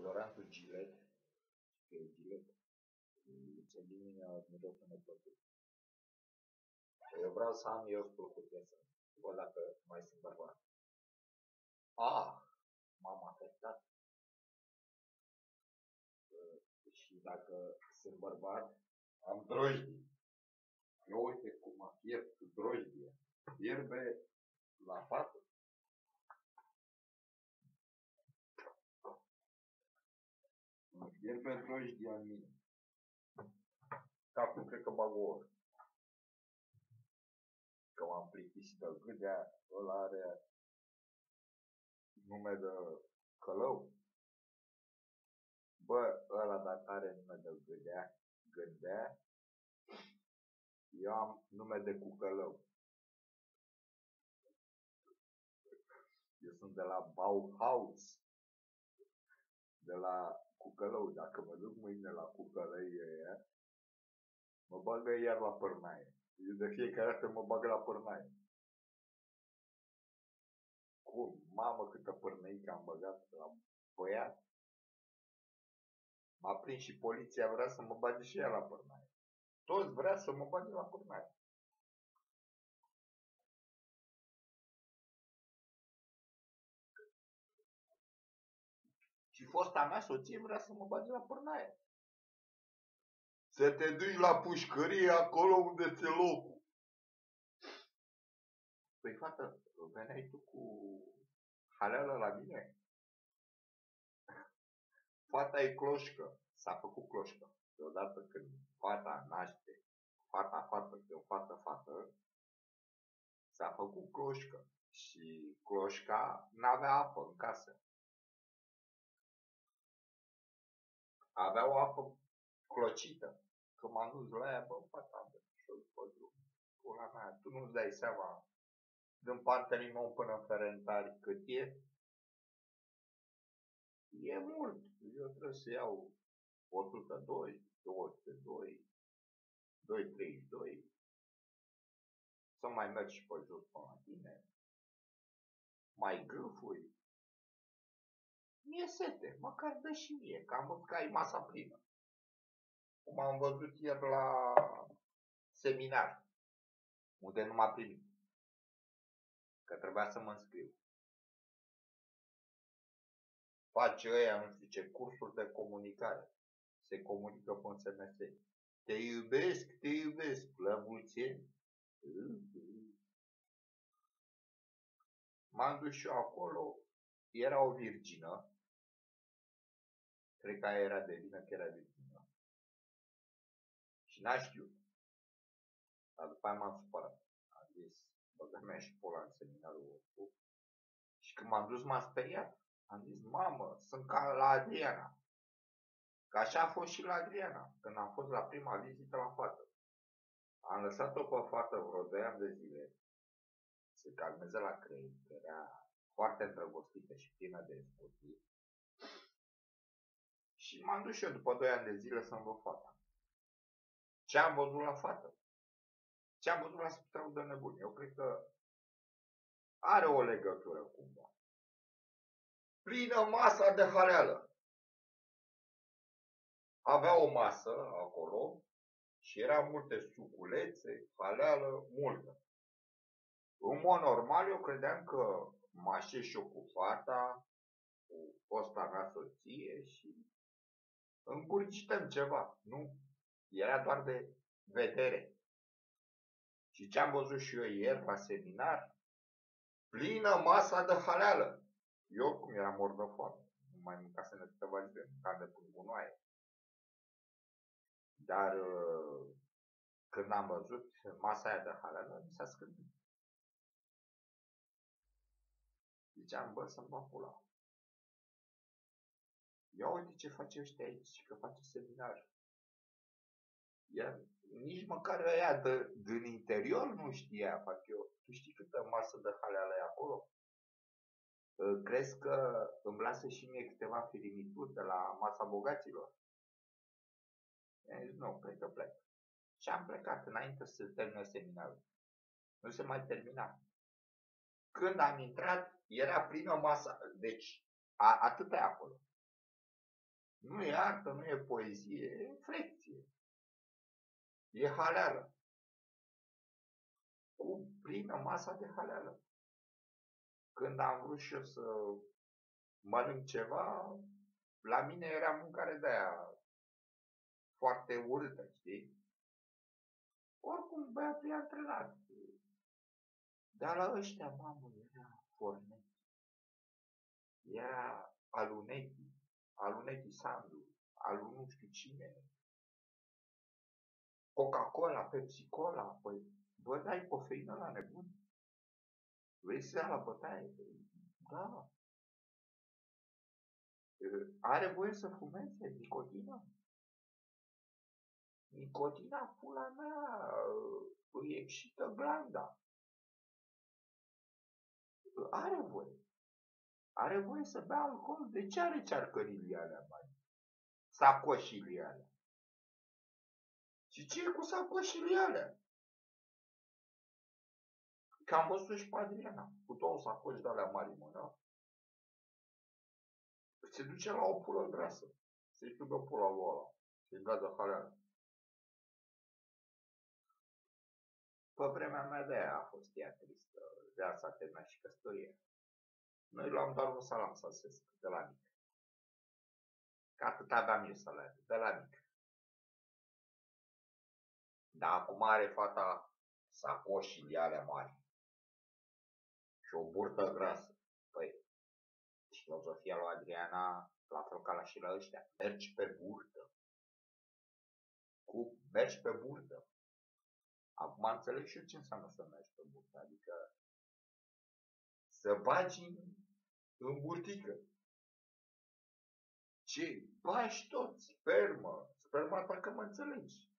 deodorantul Gillette, că e Gillette, îți elimină mirosul neplăcut. Eu vreau să am eu spulcuție să văd dacă mai sunt bărbat. Ah, m-am afectat. Și dacă sunt bărbat, am drojdii. Eu uite cum a fierbt drojdie. Fierbe la fată. Fierbe drojdie în mine. Capul cred că bag o oră. Că m-am plictisit de gâdea, ăla are nume de călău. Bă, ăla dacă are nume de gâdea, gândea, eu am nume de cucălău. Eu sunt de la Bauhaus, de la cucălău. Dacă mă duc mâine la cucălăie aia, mă bagă iar la părnaie. Eu de fiecare dată mă bagă la părnaie. Cum? Mamă, câtă părnăică am băgat la băiat. M-a prins și poliția, vrea să mă bage și ea la părnaie. Toți vrea să mă bage la părnaie. Și fosta mea soție vrea să mă bage la părnaie. Să te duci la pușcărie acolo unde ți locul. Păi, fată, veneai tu cu haleală la mine? Fata e cloșcă. S-a făcut cloșcă. Deodată când fata naște, fata fată, când fată fată, s-a făcut cloșcă. Și cloșca n-avea apă în casă. Avea o apă clocită. Când m-am dus la ea, bă, fata, bă, și-o după drum. Pula mea, tu nu-ți dai seama din Pantelimon până în Ferentari cât e? E mult. Eu trebuie să iau 102, 202, 232, să mai mergi și pe jos până la tine, mai gâfui. Mie sete, măcar dă și mie, că am văzut că ai masa plină. Cum am văzut ieri la seminar, unde nu m-a primit. Că trebuia să mă înscriu face ăia, nu știu ce, cursuri de comunicare. Se comunică pe un SMS. Te iubesc, te iubesc, la mulți ani. M-am dus și eu acolo, era o virgină, cred că aia era de vină că era virgină. Și n-a știut. Dar după aia m-am supărat. Am zis, băgă mea și pola în seminarul ăsta. Și când m-am dus m-am speriat. Am zis, mamă, sunt ca la Adriana. Că așa a fost și la Adriana, când am fost la prima vizită la fată. Am lăsat-o pe fată vreo 2 ani de zile se calmeze la crei, că era foarte îndrăgostită și plină de emoții. Și m-am dus și eu după 2 ani de zile să-mi văd fata. Ce am văzut la fată? Ce am văzut la spitalul de nebuni? Eu cred că are o legătură cumva plină masa de haleală. Avea o masă acolo și era multe suculețe, haleală, multă. În mod normal, eu credeam că mă așez și eu cu fata, cu fosta mea soție și îngurgităm ceva. Nu, era doar de vedere. Și ce am văzut și eu ieri la seminar? Plină masa de haleală. Eu cum eram mort de foame. Nu mai mâncasem de câteva zile, mâncam de până gunoaie. Dar uh, când am văzut masa aia de halal, mi s-a scârbit. Ziceam, bă, să-mi bag pula. Ia uite ce face ăștia aici, că face seminar. Iar nici măcar ăia de, din interior nu știa, fac eu. Tu știi câtă masă de haleală e acolo? crezi că îmi lasă și mie câteva firimituri de la masa bogaților? Zis, nu, cred că plec. Și am plecat înainte să se termine seminarul. Nu se mai termina. Când am intrat, era plină masa. Deci, a, atât e acolo. Nu e artă, nu e poezie, e flecție. E haleală. Cu plină masa de haleală. Când am vrut și eu să mănânc ceva, la mine era mâncare de aia foarte urâtă, știi? Oricum, băiatul e antrenat. Dar la ăștia, mamă, era Fornet. Era Alunechi, Alunechi Sandu, alu nu știu cine. Coca-Cola, Pepsi-Cola, păi, bă, dai cofeină la nebun? Vrei să ia la bătaie? Da. Are voie să fumeze nicotină? Nicotina, pula mea, îi excită glanda. Are voie. Are voie să bea alcool. De ce are cearcările alea, mai? Sacoșile alea. Și ce e cu sacoșile alea? Că am văzut și pe Adriana, cu două sacoși de alea mari mână. Se duce la o pulă grasă. Se-i pula lui ăla. Se-i gadă haleală. Pe vremea mea de aia a fost ea tristă. De asta a terminat și căsătoria. Noi luam doar un salam săsesc de la mic. Că atât aveam eu salariu, de la mic. Dar acum are fata sacoșile alea mari. Și o burtă grasă. Păi, filozofia lui Adriana, la fel ca la și la ăștia, mergi pe burtă. Cu mergi pe burtă. Acum înțeleg și eu ce înseamnă să mergi pe burtă, adică să bagi în, în burtică. Ce? Bași tot, spermă, sperma ta că mă înțelegi.